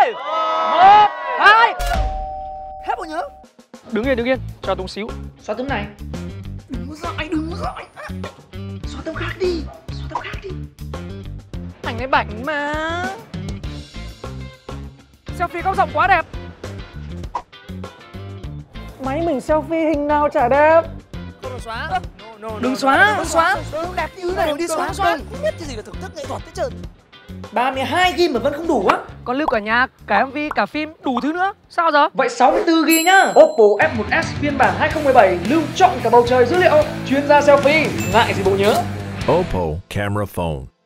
ơi một hai. Hết bộ nhớ. Đứng yên đứng yên. Cho túng xíu. Xóa tấm này. Đừng có dọi, đừng có dọi Xóa tấm khác đi. Xóa tấm khác đi. Ảnh này bảnh mà. Selfie góc rộng quá đẹp. Máy mình selfie hình nào chả đẹp. Không được xóa. Đừng xóa. Đừng xóa. Đừng đẹp như thế này đi xóa xóa Không biết cái gì là thưởng thức nghệ thuật hết trơn 32 GB mà vẫn không đủ á. Còn lưu cả nhạc cả mv cả phim đủ thứ nữa. Sao giờ? Vậy 64 GB nhá. Oppo F1s phiên bản 2017 lưu trọn cả bầu trời dữ liệu. Chuyên gia selfie, ngại gì bộ nhớ. Oppo camera phone.